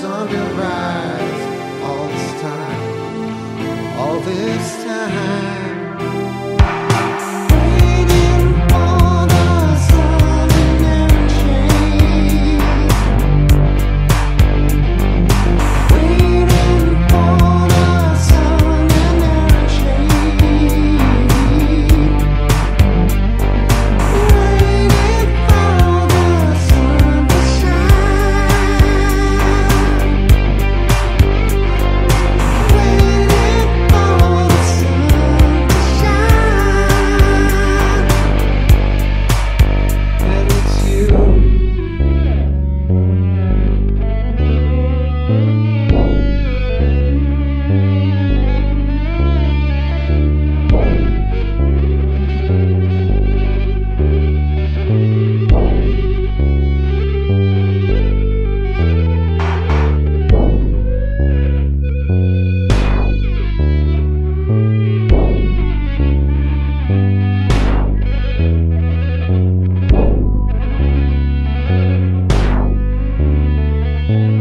song goodbye. thank mm -hmm. you